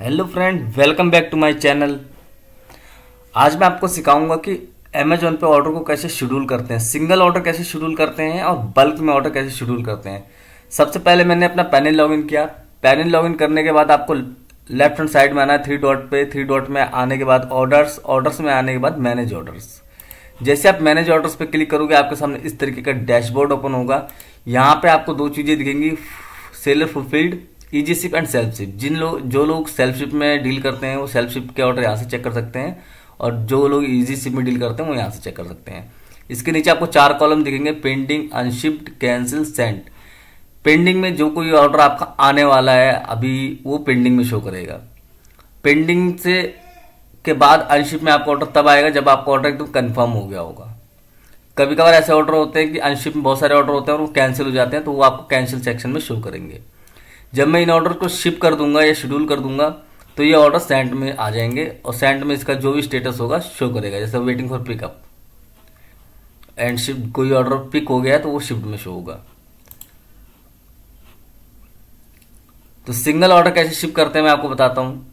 Hello friend welcome back to my channel आज मैं आपको सिखाऊँगा कि अमेजोन पे ऑर्डर को कैसे शेड्यूल करते हैं सिंगल ऑर्डर कैसे शेड्यूल करते हैं और बल्क में ऑर्डर कैसे शेड्यूल करते हैं। सबसे पहले मैंने अपना पैनल लॉगिन किया। पैनल लॉगिन करने के बाद आपको लेफ़्ट हैंड साइड में आना है थ्री डॉट पे थ्री डॉट में आने के बाद ऑर्डर्स ऑर्डर्स में आने के बाद मैनेज ऑर्डर्स जैसे आप मैनेज ऑर्डर्स पे क्लिक करोगे, आपके सामने इस तरीके का डैशबोर्ड ओपन होगा। यहाँ पे आपको दो चीज़ें दिखेंगी seller fulfilled easy ship and self ship जिन लोग जो लोग सेल्फ शिप में डील करते हैं, वो सेल्फ शिप के ऑर्डर यहाँ से चेक कर सकते हैं और जो लोग ईजी शिप में डील करते हैं, वो यहाँ से चेक कर सकते हैं। इसके नीचे आपको चार कॉलम दिखेंगे, pending, unshipped, cancel sent pending में जो कोई ऑर्डर आपका आने वाला है, अभी वो पेंडिंग में शो करेगा। पेंडिंग से, के बाद अनशिप में आपका ऑर्डर तब आएगा जब आपका ऑर्डर एकदम कन्फर्म हो गया होगा। कभी कभार ऐसे ऑर्डर होते हैं कि अनशिप में बहुत सारे ऑर्डर होते हैं और वो कैंसिल हो जाते हैं तो वो आपको कैंसिल सेक्शन में शो करेंगे। जब मैं इन ऑर्डर को शिप कर दूँगा या शेड्यूल कर दूँगा तो ये ऑर्डर सेंट में आ जाएँगे और सेंट में इसका जो भी स्टेटस होगा शो करेगा, जैसे waiting for pickup and shift कोई ऑर्डर पिक हो गया तो वो शिफ्ट में शो होगा. तो सिंगल ऑर्डर कैसे शिप करते हैं मैं आपको बताता हूँ.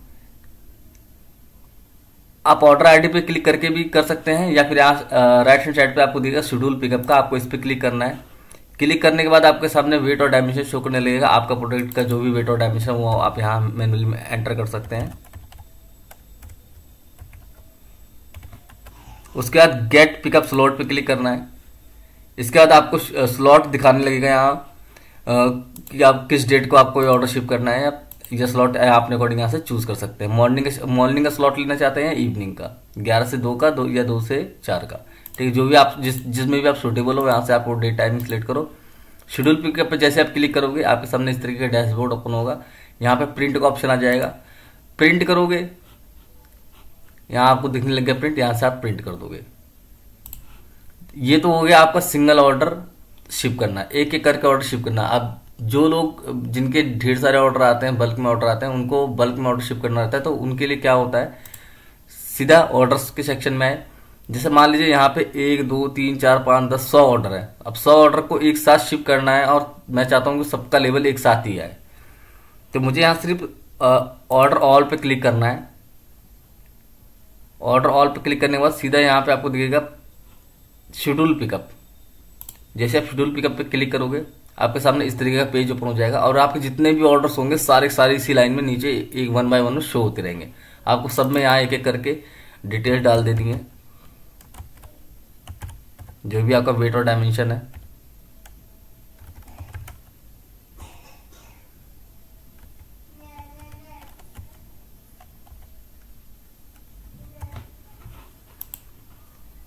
आप ऑर्डर आईडी पे क्लिक करके भी कर सकते हैं या फिर राइट हैंड साइड पे आपको दिखेगा शेड्यूल पिकअप का, आपको इस पर क्लिक करना है. क्लिक करने के बाद आपके सामने वेट और डायमेंशन शो करने लगेगा। आपका प्रोडक्ट का जो भी वेट और डायमेंशन वो आप यहाँ मैनुअली में एंटर कर सकते हैं। उसके बाद गेट पिकअप स्लॉट पे क्लिक करना है। इसके बाद आपको स्लॉट दिखाने लगेगा यहाँ कि आप किस डेट को आपको ऑर्डर शिप करना है। या स्लॉट आपने अकॉर्डिंग यहाँ से चूज़ कर सकते हैं। मॉर्निंग मॉर्निंग का स्लॉट लेना चाहते हैं इवनिंग का? ग्यारह से दो का, दो या दो से चार का? ठीक है, जो भी आप, जिस, जिसमें भी आप सूटेबल हो यहाँ से आप वो डेट टाइमिंग सेलेक्ट करो। शेड्यूल पिकअप पे जैसे आप क्लिक करोगे, आपके सामने इस तरीके का डैशबोर्ड ओपन होगा। यहाँ पे प्रिंट का ऑप्शन आ जाएगा। प्रिंट करोगे, यहाँ आपको दिखने लग गया प्रिंट यहाँ से आप प्रिंट कर दोगे। ये तो हो गया आपका सिंगल ऑर्डर शिप करना, एक एक करके ऑर्डर शिप करना। अब जो लोग, जिनके ढेर सारे ऑर्डर आते हैं बल्क में ऑर्डर आते हैं, उनको बल्क में ऑर्डर शिप करना रहता है तो उनके लिए क्या होता है? सीधा ऑर्डर्स के सेक्शन में आए। जैसे मान लीजिए यहाँ पे एक, दो, तीन, चार, पाँच, दस, सौ ऑर्डर है। अब सौ ऑर्डर को एक साथ शिप करना है और मैं चाहता हूँ कि सबका लेवल एक साथ ही आए। तो मुझे यहाँ सिर्फ़ ऑर्डर ऑल पे क्लिक करना है। ऑर्डर ऑल पे क्लिक करने के बाद सीधा यहाँ पे आपको दिखेगा शेड्यूल पिकअप जैसे आप शेड्यूल पिकअप पे क्लिक करोगे, आपके सामने इस तरीके का पेज ओपन हो जाएगा और आपके जितने भी ऑर्डर्स होंगे, सारे सारे इसी लाइन में नीचे एक वन बाय वन में शो होते रहेंगे। आपको सब में यहाँ एक एक करके डिटेल्स डाल दे दी जो भी आपका वेट और डायमेंशन है।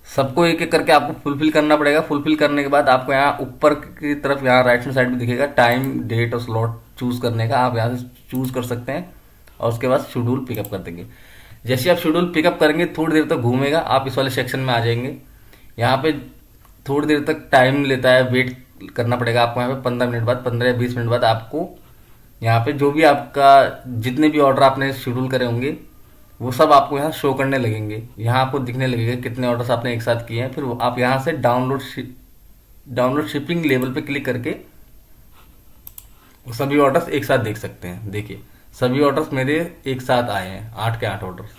सबको एक एक करके आपको फुलफिल करना पड़ेगा। फुलफिल करने के बाद आपको यहाँ ऊपर की तरफ़, यहाँ राइट हैंड साइड में दिखेगा टाइम डेट और स्लॉट चूज़ करने का। आप यहाँ से चूज़ कर सकते हैं और उसके बाद शेड्यूल पिकअप कर देंगे। जैसे आप शेड्यूल पिकअप करेंगे, थोड़ी देर तक तो घूमेगा। आप इस वाले सेक्शन में आ जाएँगे। यहाँ पे थोड़ी देर तक टाइम लेता है वेट करना पड़ेगा आपको यहाँ पे पंद्रह मिनट बाद, पंद्रह या बीस मिनट बाद आपको यहाँ पे जो भी आपका जितने भी ऑर्डर आपने शेड्यूल करे होंगे, वो सब आपको यहाँ शो करने लगेंगे। यहाँ आपको दिखने लगेगा कितने ऑर्डर्स आपने एक साथ किए हैं। फिर आप यहाँ से डाउनलोड डाउनलोड शिपिंग लेवल पे क्लिक करके सभी ऑर्डर्स एक साथ देख सकते हैं। देखिए, सभी ऑर्डर्स मेरे एक साथ आए हैं, आठ के आठ ऑर्डर्स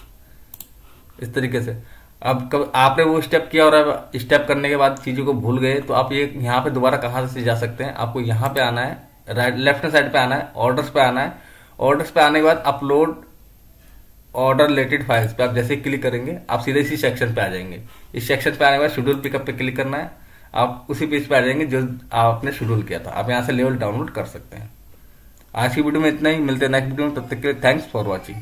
इस तरीके से। अब कब आपने वो स्टेप किया और अब स्टेप करने के बाद चीज़ों को भूल गए तो आप ये यहाँ पे दोबारा कहाँ से जा सकते हैं? आपको यहाँ पे आना है राइट लेफ़्ट साइड पे आना है ऑर्डर्स पे आना है। ऑर्डर्स पे आने के बाद अपलोड ऑर्डर रिलेटेड फाइल्स पे आप जैसे क्लिक करेंगे, आप सीधे इसी सेक्शन पे आ जाएँगे। इस सेक्शन पे आने के बाद शेड्यूल पिकअप पे क्लिक करना है। आप उसी पेज पे आ जाएँगे जो आपने शेड्यूल किया था। आप यहाँ से लेवल डाउनलोड कर सकते हैं। आज की वीडियो में इतना ही। मिलते हैं नेक्स्ट वीडियो में। तब तक के लिए थैंक्स फॉर वॉचिंग